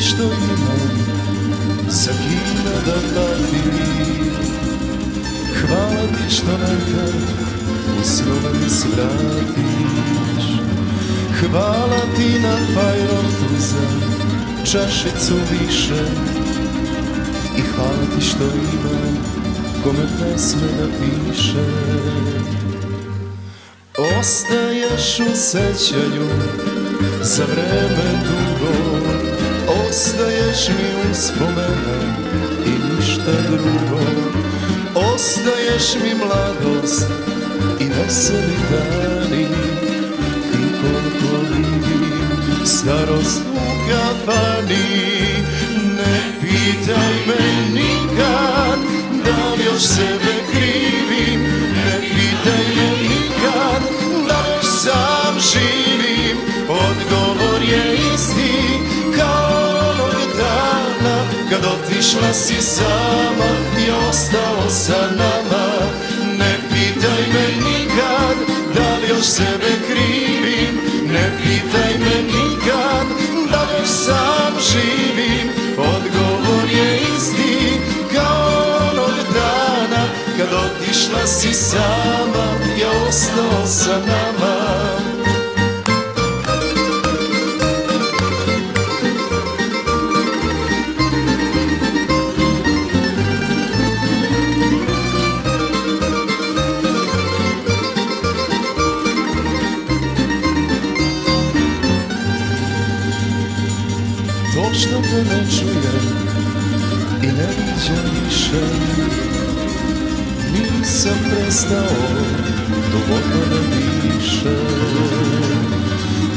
što imam Sa kime da platim. Hvala ti što nekad U snove mi se Hvala ti na fajrotu za Čašicu više. I hvala ti što imam Kome pesme da piše. Ostaješ u sećanju Za vreme dugo. Ostaješ mi uspomene i ništa drugo. Ostaješ mi mladost i veseli dani I koliko vidim starost u kafani Ne pitaj me otišla si sama i ostalo sa nama. Ne pitaj me nikad da li još sebe krivim. Ne pitaj me nikad da li još sam živim. Odgovor je isti kao onog dana. Kad otišla si sama i ostao sa nama To što te ne čujem i ne viđam više. Nisam prestao duboko da dišem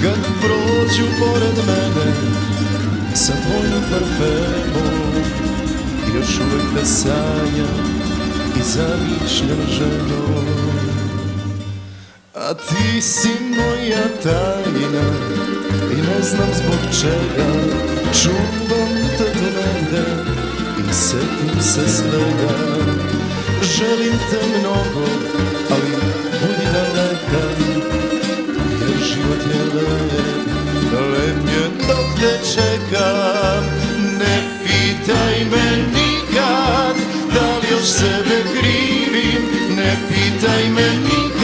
Kad prođu pored mene sa tvojom parfemom Još uvek te sanjam i zamišljam ženom. A ti si moja tajna i ne znam zbog čega Čuvam te negde i setim se svega. Želim te mnogo, ali budi daleka Jer život je lep, lep je dok te čekam Ne pitaj me nikad da li još sebe krivim Ne pitaj me nikad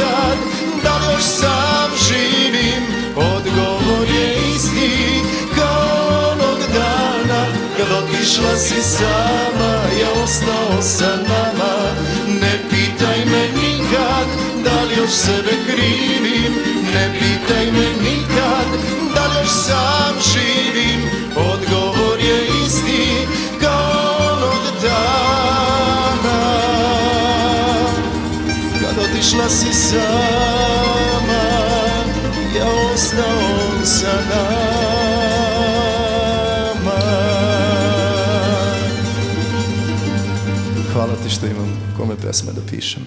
otišla si sama, ja ostao sa nama. Ne pitaj me nikad da li još sebe krivim. Ne pitaj me nikad da li još sam živim. Odgovor je isti kao onog dana. Kad otišla si sama što imam kome pesme da pišem